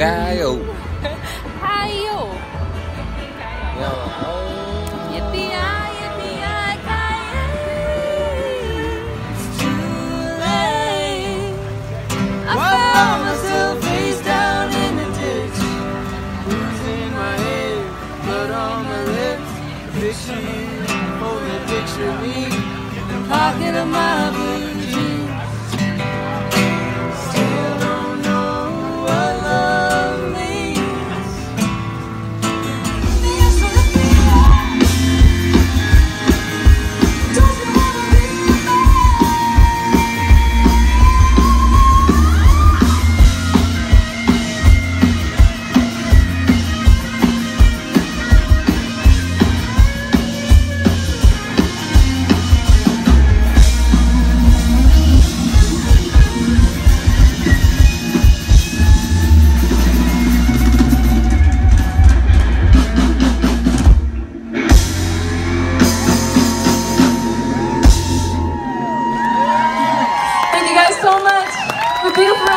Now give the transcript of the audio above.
Hi-yo. Hi-yo. Yo, Yippee-yi, yippee-yi, ki-yay. It's too late. I found myself face down in the ditch. in my head, blood on my lips. Picture you, hold the picture me. Pocket of my boots. 내가